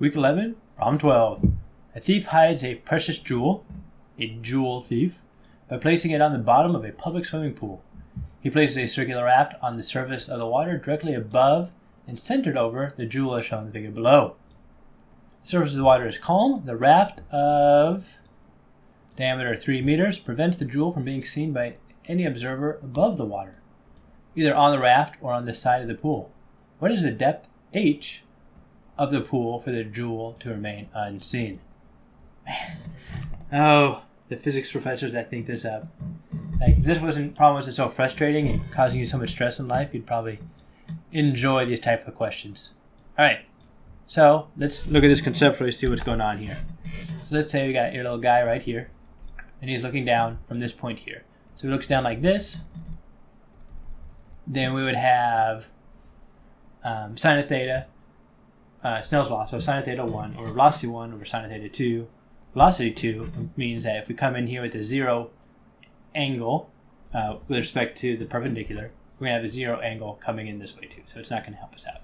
Week 11, problem 12. A thief hides a precious jewel, a jewel thief, by placing it on the bottom of a public swimming pool. He places a circular raft on the surface of the water directly above and centered over the jewel as shown in the figure below. The surface of the water is calm. The raft of diameter 3 meters prevents the jewel from being seen by any observer above the water, either on the raft or on the side of the pool. What is the depth h of the pool for the jewel to remain unseen? Oh, the physics professors that think this up. Like, if this wasn't problem wasn't so frustrating and causing you so much stress in life, you'd probably enjoy these type of questions. All right, so let's look at this conceptually, see what's going on here. So let's say we got your little guy right here, and he's looking down from this point here. So he looks down like this. Then we would have um, sine of theta, uh, Snell's law. So sine theta 1 over velocity 1 over sine theta 2. Velocity 2 means that if we come in here with a zero angle uh, with respect to the perpendicular, we're going to have a zero angle coming in this way too. So it's not going to help us out.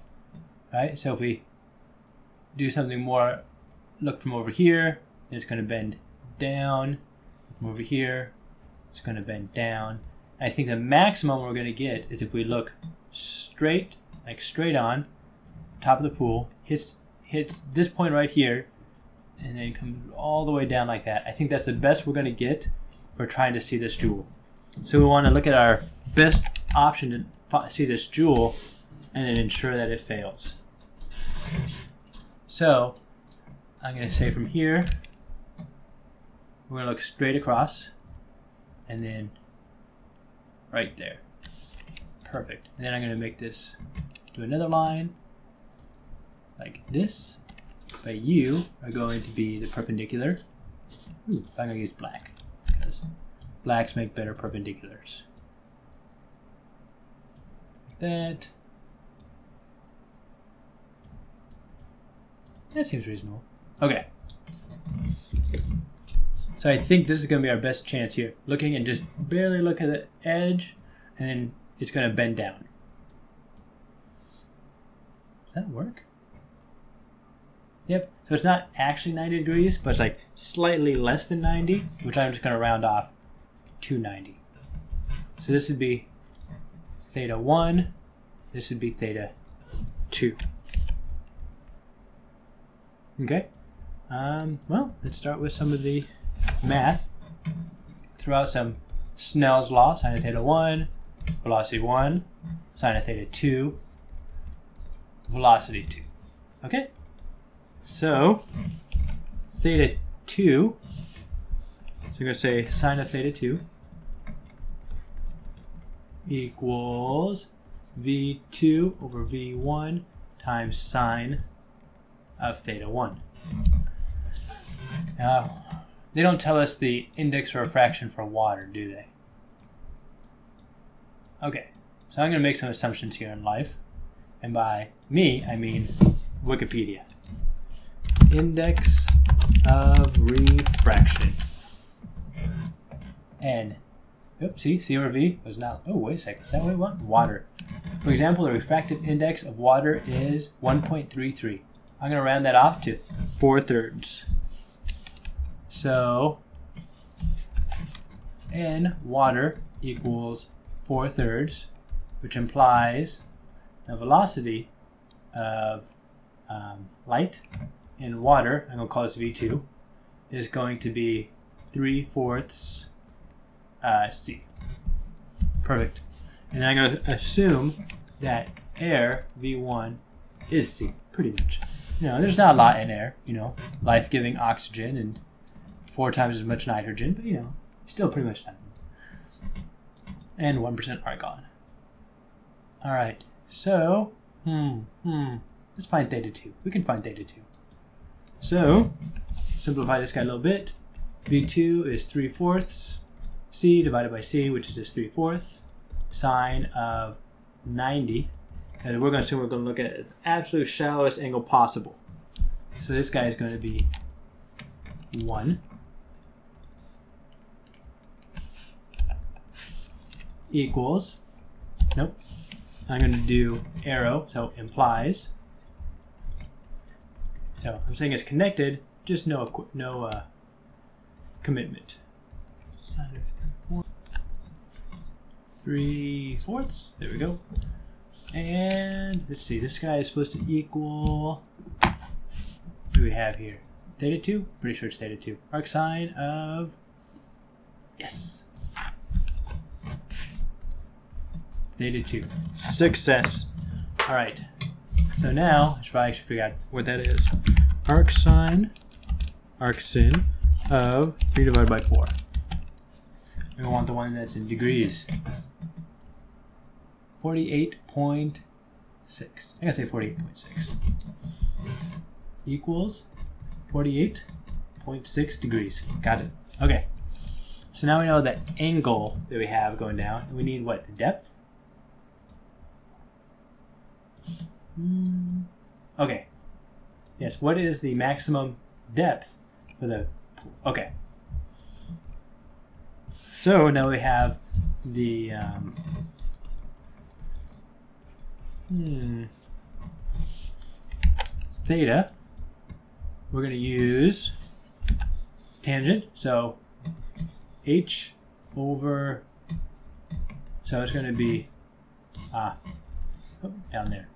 Right? So if we do something more, look from over here, it's going to bend down. From over here, it's going to bend down. I think the maximum we're going to get is if we look straight, like straight on, top of the pool, hits hits this point right here, and then comes all the way down like that. I think that's the best we're going to get for trying to see this jewel. So we want to look at our best option to see this jewel and then ensure that it fails. So I'm going to say from here, we're going to look straight across and then right there. Perfect. And then I'm going to make this do another line like this. But you are going to be the perpendicular. Ooh, I'm going to use black because blacks make better perpendiculars. Like that. That seems reasonable. Okay. So I think this is going to be our best chance here. Looking and just barely look at the edge, and then it's going to bend down. Does that work? Yep. So it's not actually 90 degrees, but it's like slightly less than 90, which I'm just going to round off to 90. So this would be theta 1. This would be theta 2. Okay. Um, well, let's start with some of the math. Throw out some Snell's law, sine of theta 1, velocity 1, sine of theta 2, velocity 2. Okay? So, theta 2, so you're going to say sine of theta 2 equals v2 over v1 times sine of theta 1. Now, they don't tell us the index of refraction for water, do they? Okay, so I'm going to make some assumptions here in life. And by me, I mean Wikipedia. Index of refraction. N. Oops, see, C V was not, oh, wait a second, is that what we want? Water. For example, the refractive index of water is 1.33. I'm going to round that off to 4 thirds. So, N water equals 4 thirds, which implies the velocity of um, light in water, I'm going to call this V2, is going to be 3 fourths uh, C. Perfect. And I'm going to assume that air, V1, is C, pretty much. You know, there's not a lot in air, you know, life-giving oxygen and four times as much nitrogen, but, you know, still pretty much nothing. And 1% argon. All right, so, hmm, hmm, let's find theta 2. We can find theta 2. So, simplify this guy a little bit. V2 is 3 fourths. C divided by C, which is just 3 fourths. Sine of 90. And we're going to assume we're going to look at the absolute shallowest angle possible. So this guy is going to be 1. Equals. Nope. I'm going to do arrow, so implies So I'm saying it's connected, just no no uh, commitment. Sine of three fourths. There we go. And let's see, this guy is supposed to equal. What do we have here? Theta 2? Pretty sure it's theta 2. Arc sine of. Yes. Theta 2. Success. Alright. So now, I should probably figure out what that is. Arc sine, arc sin of 3 divided by 4. We want the one that's in degrees. 48.6. I gotta say 48.6. Equals 48.6 degrees. Got it. Okay. So now we know that angle that we have going down. We need what? The depth? Hmm. Okay. Yes, what is the maximum depth for the pool? Okay. So now we have the um, hmm, theta. We're going to use tangent. So h over. So it's going to be ah oh, down there.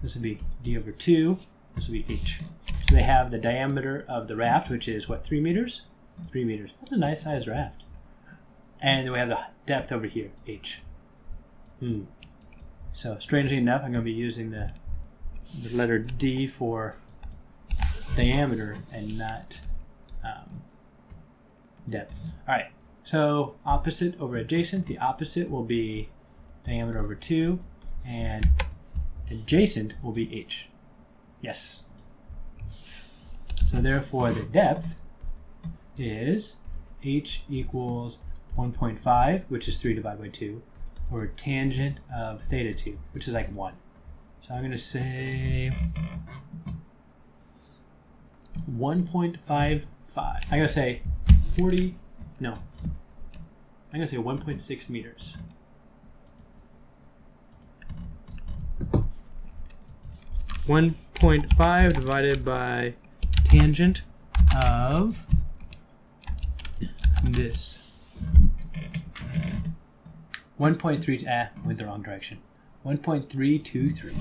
This would be d over two. This would be h. So they have the diameter of the raft, which is what three meters. Three meters. That's a nice sized raft. And then we have the depth over here, h. Hmm. So strangely enough, I'm going to be using the, the letter D for diameter and not um, depth. All right, so opposite over adjacent, the opposite will be diameter over 2, and adjacent will be h. Yes. So therefore the depth is h equals 1.5, which is 3 divided by 2, or tangent of theta 2, which is like 1. So I'm going to say 1.55. I'm going to say 40, no. I'm going to say 1.6 meters. One point five divided by tangent of this. 1.3, ah, went the wrong direction. 1.323.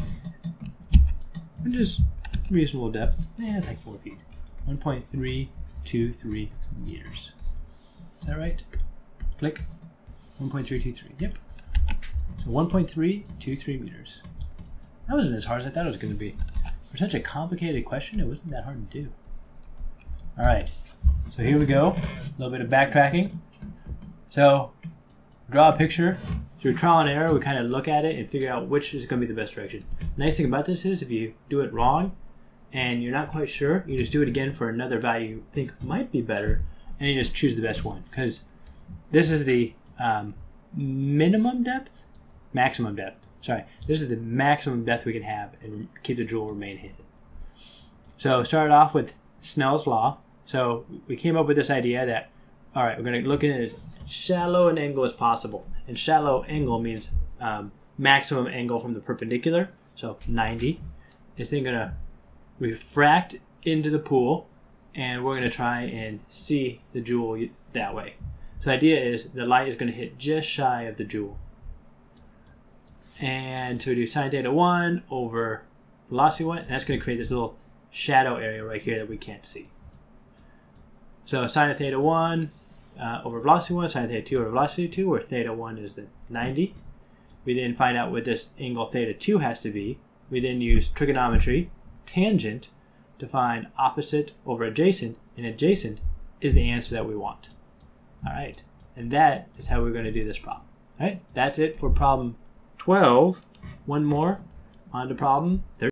Which is reasonable depth. Eh, it's like 4 feet. 1.323 meters. Is that right? Click. 1.323. Yep. So 1.323 meters. That wasn't as hard as I thought it was going to be. For such a complicated question, it wasn't that hard to do. All right. So here we go. A little bit of backtracking. So draw a picture. Through trial and error, we kind of look at it and figure out which is going to be the best direction. Nice thing about this is if you do it wrong and you're not quite sure, you just do it again for another value you think might be better, and you just choose the best one. Because this is the um, minimum depth, maximum depth. Sorry, this is the maximum depth we can have and keep the jewel remain hidden. So started off with Snell's law. So we came up with this idea that, all right, we're going to look at it as shallow an angle as possible. And shallow angle means um, maximum angle from the perpendicular, so 90. Is then going to refract into the pool, and we're going to try and see the jewel that way. So the idea is the light is going to hit just shy of the jewel. And so we do sine theta 1 over velocity 1, and that's going to create this little shadow area right here that we can't see. So sine theta 1 uh, over velocity 1, sine theta 2 over velocity 2, where theta 1 is the 90. We then find out what this angle theta 2 has to be. We then use trigonometry, tangent, to find opposite over adjacent, and adjacent is the answer that we want. All right, and that is how we're going to do this problem. All right, that's it for problem 12. One more on to problem 13.